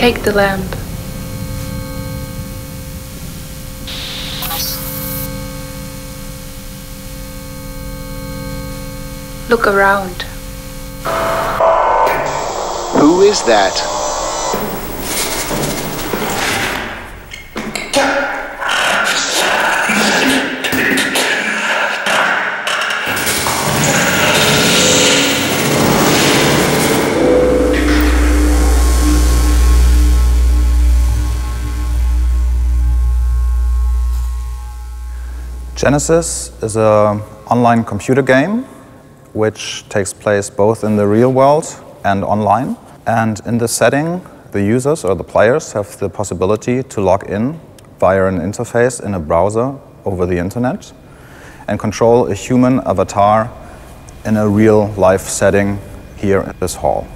Take the lamp. Look around. Who is that? Genesis is an online computer game which takes place both in the real world and online. And in this setting, the users or the players have the possibility to log in via an interface in a browser over the internet and control a human avatar in a real life setting here in this hall.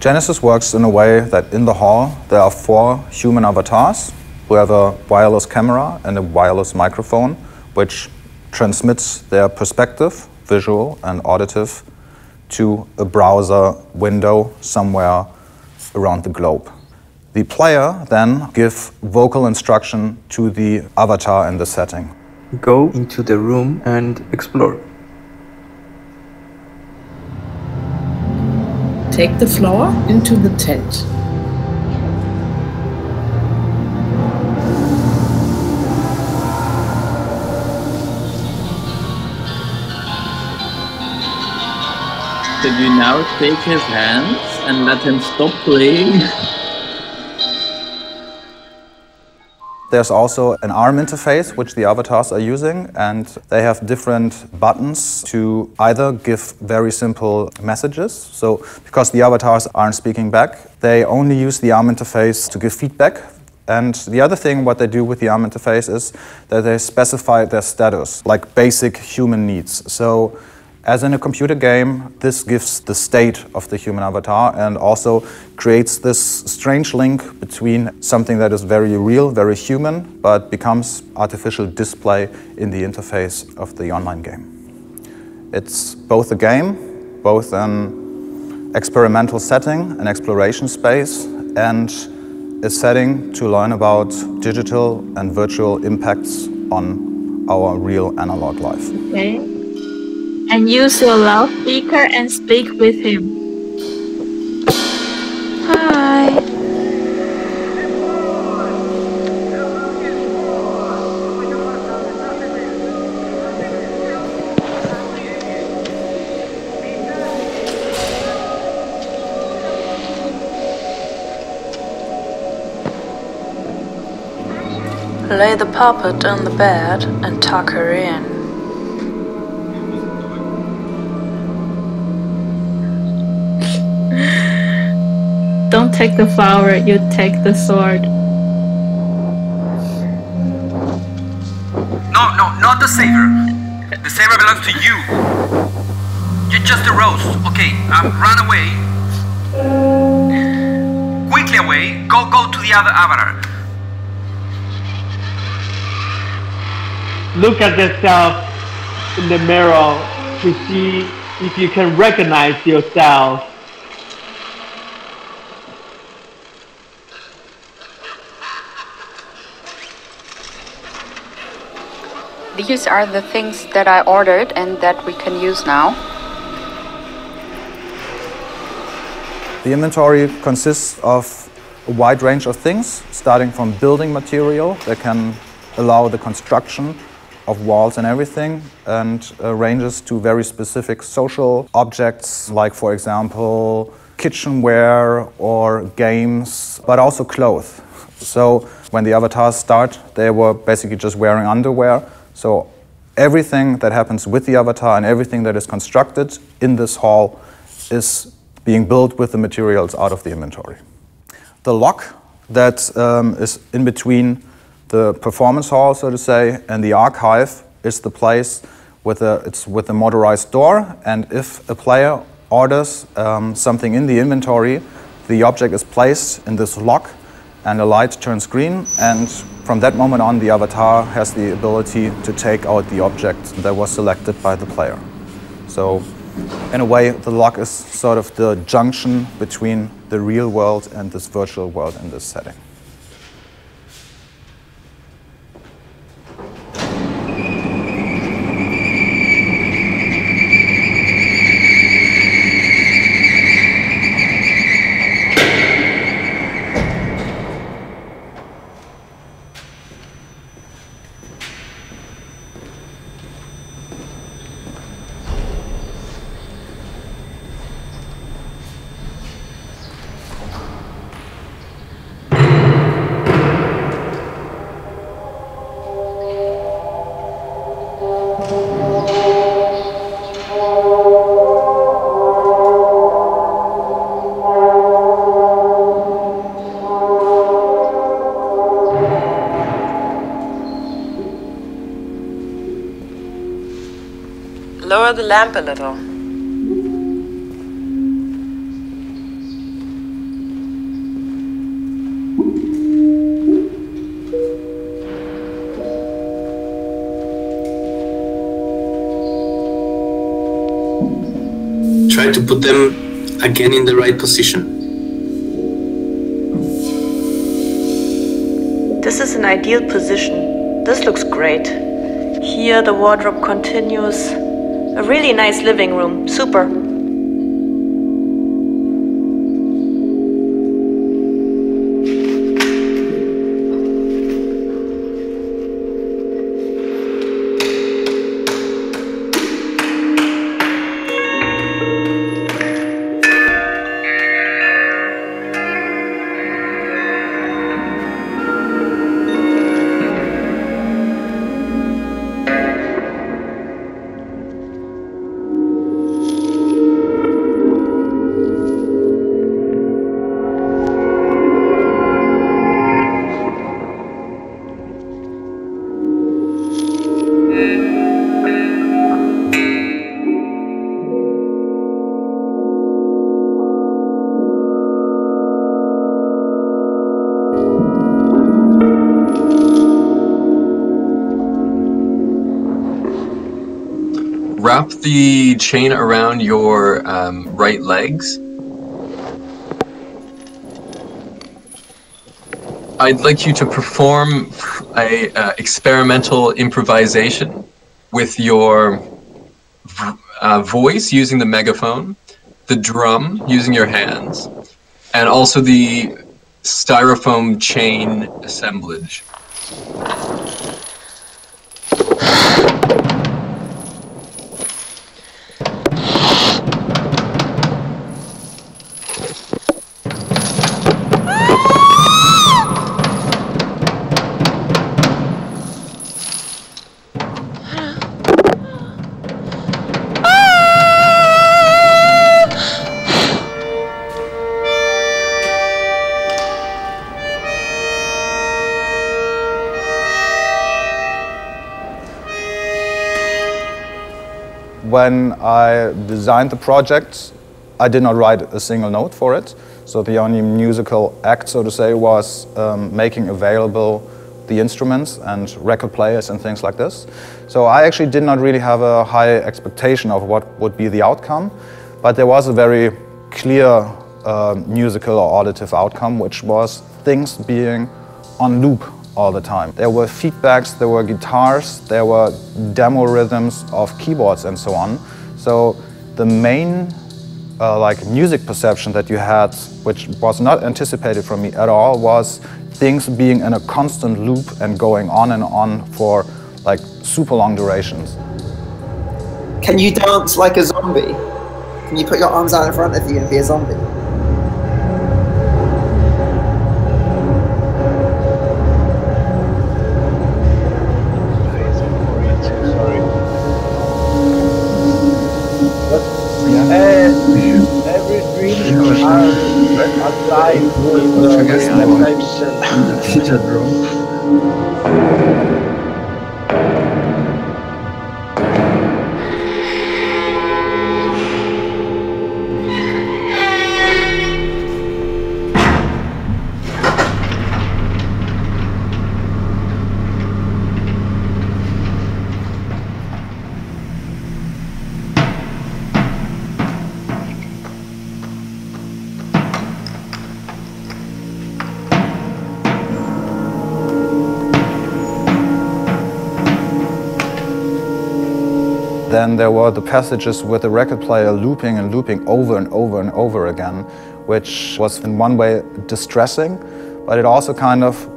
Genesis works in a way that in the hall there are four human avatars who have a wireless camera and a wireless microphone which transmits their perspective, visual and auditive, to a browser window somewhere around the globe. The player then gives vocal instruction to the avatar in the setting. Go into the room and explore. Take the floor into the tent. Did you now take his hands and let him stop playing? There's also an ARM interface which the avatars are using, and they have different buttons to either give very simple messages. So, because the avatars aren't speaking back, they only use the ARM interface to give feedback. And the other thing, what they do with the ARM interface is that they specify their status, like basic human needs. So, as in a computer game, this gives the state of the human avatar and also creates this strange link between something that is very real, very human, but becomes artificial display in the interface of the online game. It's both a game, both an experimental setting, an exploration space, and a setting to learn about digital and virtual impacts on our real analog life. Okay and use your loudspeaker and speak with him. Hi. Lay the puppet on the bed and tuck her in. Don't take the flower, you take the sword. No, no, not the saber. The saber belongs to you. You're just a rose. Okay, um, run away. Quickly away. Go, go to the other avatar. Look at yourself in the mirror to see if you can recognize yourself. These are the things that I ordered and that we can use now. The inventory consists of a wide range of things, starting from building material that can allow the construction of walls and everything, and uh, ranges to very specific social objects, like, for example, kitchenware or games, but also clothes. So when the avatars start, they were basically just wearing underwear, so everything that happens with the avatar and everything that is constructed in this hall is being built with the materials out of the inventory. The lock that um, is in between the performance hall, so to say, and the archive is the place with a, it's with a motorized door. And if a player orders um, something in the inventory, the object is placed in this lock and a light turns green and from that moment on the avatar has the ability to take out the object that was selected by the player. So in a way, the lock is sort of the junction between the real world and this virtual world in this setting. Lower the lamp a little. Try to put them again in the right position. This is an ideal position. This looks great. Here the wardrobe continues. A really nice living room. Super. Wrap the chain around your um, right legs. I'd like you to perform a uh, experimental improvisation with your uh, voice using the megaphone, the drum using your hands, and also the styrofoam chain assemblage. When I designed the project, I did not write a single note for it. So the only musical act, so to say, was um, making available the instruments and record players and things like this. So I actually did not really have a high expectation of what would be the outcome, but there was a very clear uh, musical or auditive outcome, which was things being on loop all the time. There were feedbacks, there were guitars, there were demo rhythms of keyboards and so on. So the main uh, like music perception that you had, which was not anticipated from me at all, was things being in a constant loop and going on and on for like super long durations. Can you dance like a zombie? Can you put your arms out in front of you and be a zombie? With Then there were the passages with the record player looping and looping over and over and over again, which was in one way distressing, but it also kind of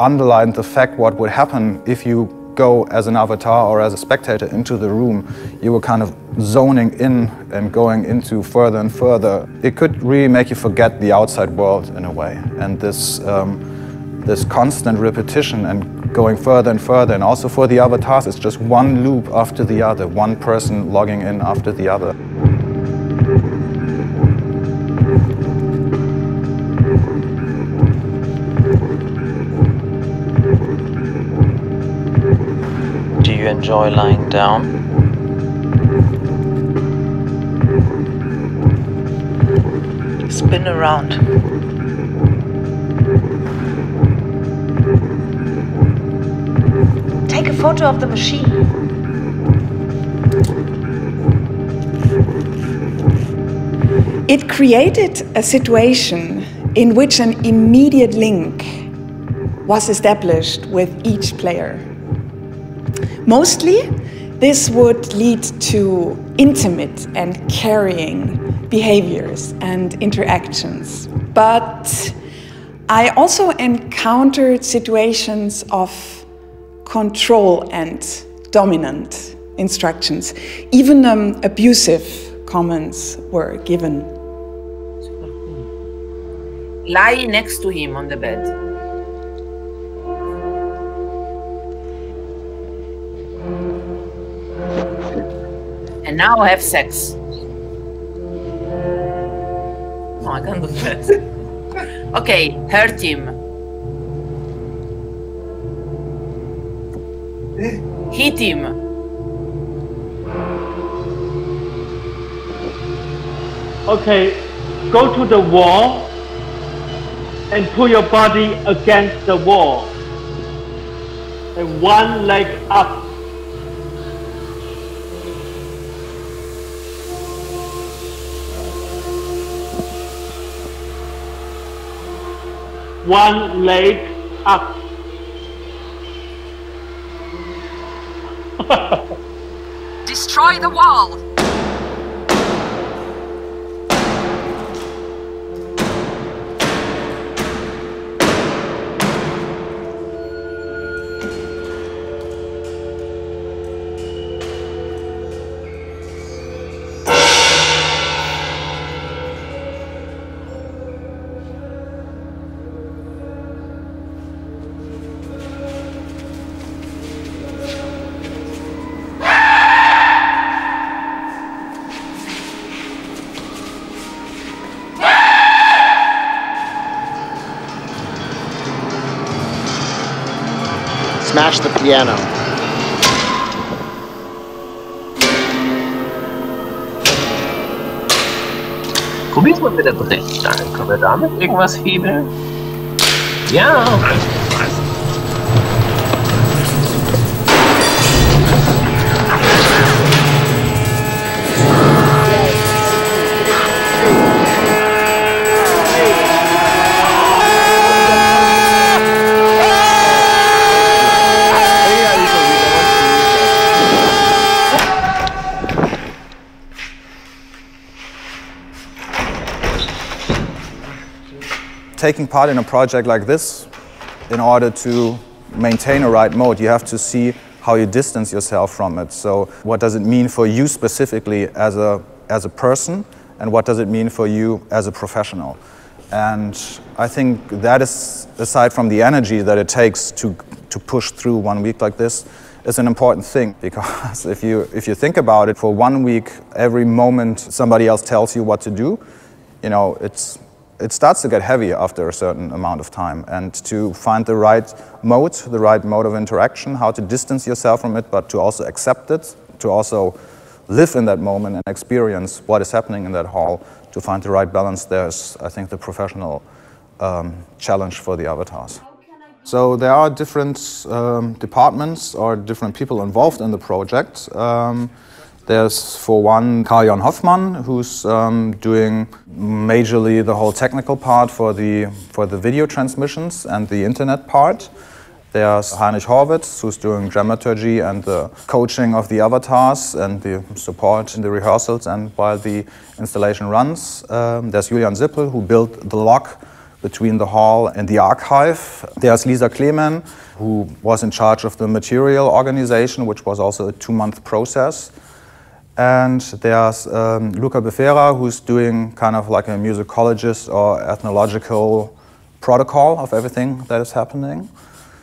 underlined the fact what would happen if you go as an avatar or as a spectator into the room, you were kind of zoning in and going into further and further. It could really make you forget the outside world in a way. And this, um, this constant repetition and going further and further, and also for the other avatars, it's just one loop after the other, one person logging in after the other. Do you enjoy lying down? Spin around. Photo of the machine. It created a situation in which an immediate link was established with each player. Mostly, this would lead to intimate and caring behaviors and interactions. But I also encountered situations of control and dominant instructions. Even um, abusive comments were given. Lie next to him on the bed. And now have sex. No, I can't do that. okay, hurt him. Hit him. Okay, go to the wall and put your body against the wall. And one leg up. One leg up. Destroy the wall. Piano. Probier's mal mit der Brechstange. Können wir damit irgendwas hebeln? Ja. Taking part in a project like this, in order to maintain a right mode, you have to see how you distance yourself from it. So what does it mean for you specifically as a, as a person, and what does it mean for you as a professional? And I think that is, aside from the energy that it takes to, to push through one week like this, is an important thing because if you, if you think about it, for one week, every moment somebody else tells you what to do, you know, it's, it starts to get heavy after a certain amount of time. And to find the right mode, the right mode of interaction, how to distance yourself from it, but to also accept it, to also live in that moment and experience what is happening in that hall, to find the right balance, there's, I think, the professional um, challenge for the avatars. So there are different um, departments or different people involved in the project. Um, there's, for one, Karl-Jan Hoffmann, who's um, doing majorly the whole technical part for the, for the video transmissions and the internet part. There's Heinrich Horwitz, who's doing dramaturgy and the coaching of the avatars and the support in the rehearsals and while the installation runs. Um, there's Julian Zippel, who built the lock between the hall and the archive. There's Lisa Klemen, who was in charge of the material organization, which was also a two-month process. And there's um, Luca Befera, who's doing kind of like a musicologist or ethnological protocol of everything that is happening.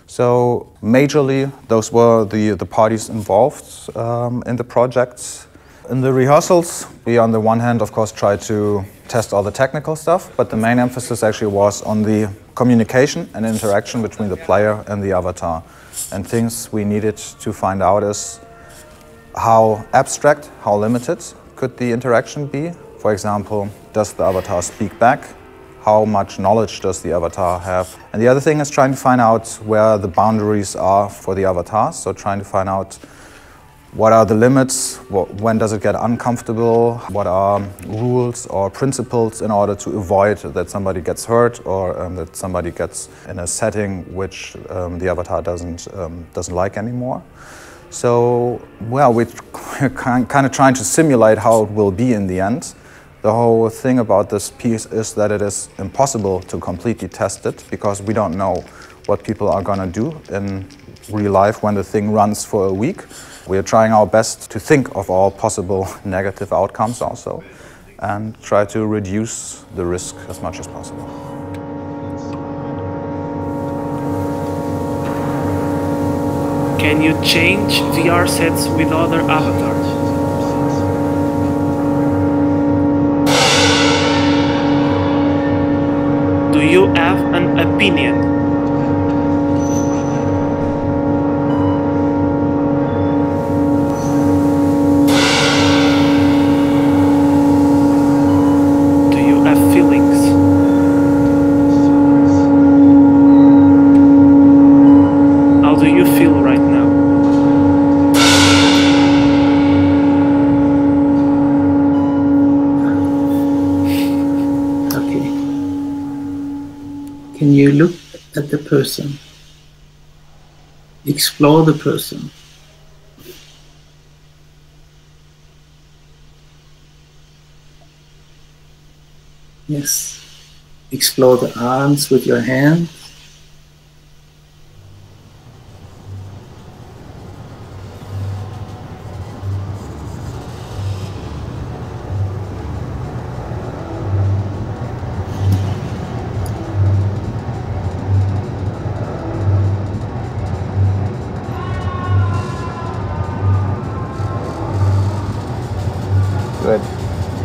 So majorly, those were the, the parties involved um, in the projects. In the rehearsals, we on the one hand, of course, tried to test all the technical stuff, but the main emphasis actually was on the communication and interaction between the player and the avatar. And things we needed to find out is how abstract, how limited could the interaction be? For example, does the avatar speak back? How much knowledge does the avatar have? And the other thing is trying to find out where the boundaries are for the avatar. So trying to find out what are the limits, when does it get uncomfortable, what are rules or principles in order to avoid that somebody gets hurt or um, that somebody gets in a setting which um, the avatar doesn't, um, doesn't like anymore. So, well, we're kind of trying to simulate how it will be in the end. The whole thing about this piece is that it is impossible to completely test it because we don't know what people are going to do in real life when the thing runs for a week. We are trying our best to think of all possible negative outcomes also and try to reduce the risk as much as possible. Can you change VR sets with other avatars? Do you have an opinion? Person? Explore the person. Yes. Explore the arms with your hand.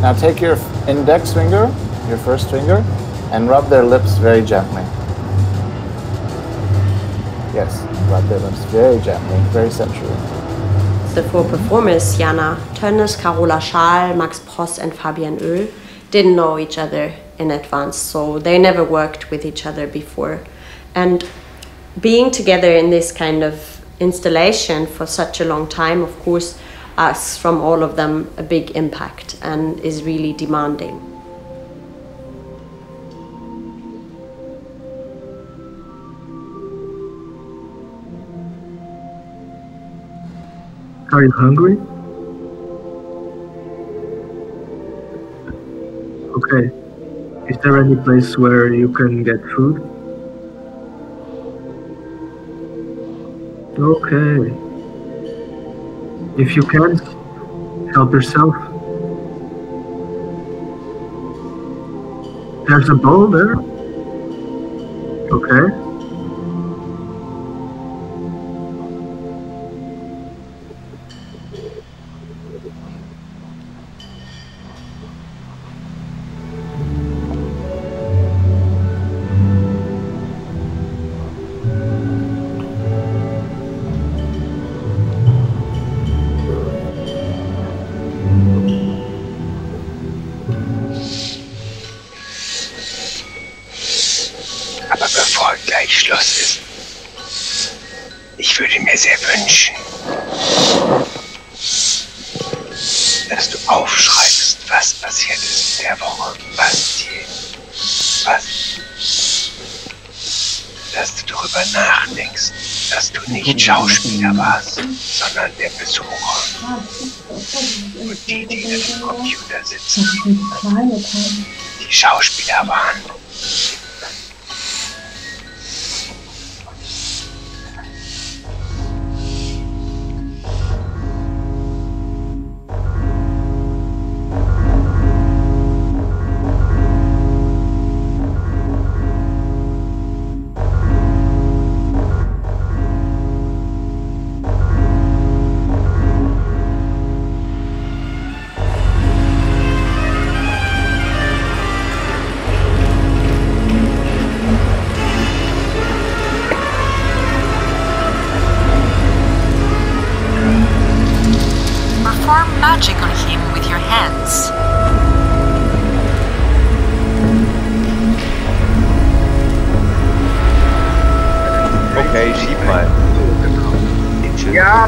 Now take your index finger, your first finger, and rub their lips very gently. Yes, rub their lips very gently, very sensually. The four performers, Jana Tönnes, Carola Schaal, Max Pross, and Fabian Oehl, didn't know each other in advance, so they never worked with each other before. And being together in this kind of installation for such a long time, of course, asks from all of them a big impact and is really demanding. Are you hungry? Okay. Is there any place where you can get food? Okay. If you can't, help yourself. There's a bowl there. Okay. Schauspieler warst, sondern der Besucher. Und die, die im Computer sitzen, die Schauspieler waren.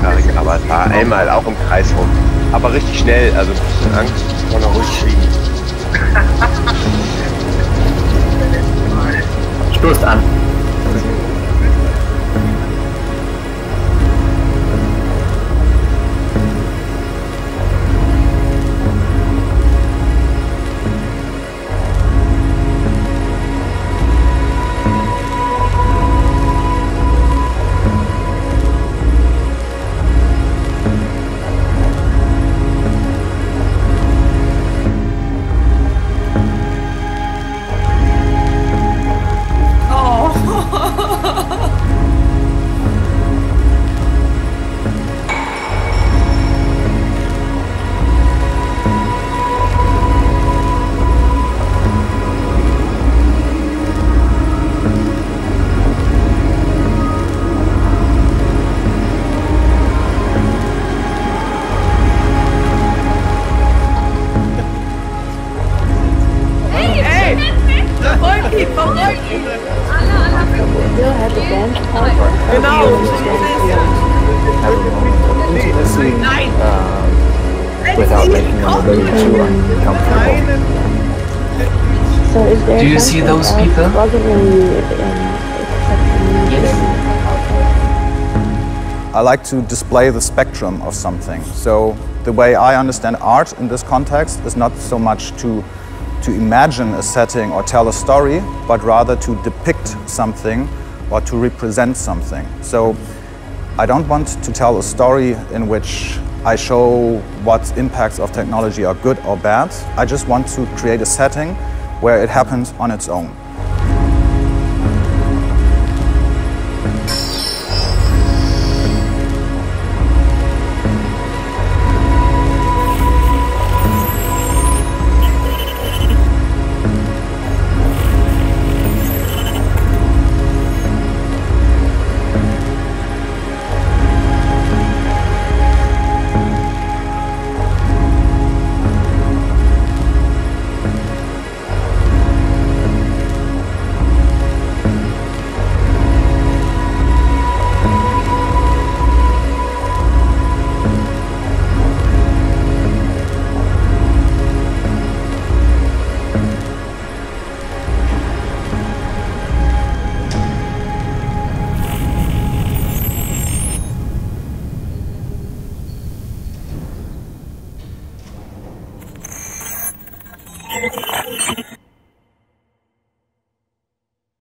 Rothaarigen Avatar. Einmal, auch im Kreis rum. Aber richtig schnell, also ein bisschen Angst, kann er ruhig kriegen. Stoßt an. See those people? I like to display the spectrum of something. So the way I understand art in this context is not so much to to imagine a setting or tell a story, but rather to depict something or to represent something. So I don't want to tell a story in which I show what impacts of technology are good or bad. I just want to create a setting where it happens on its own.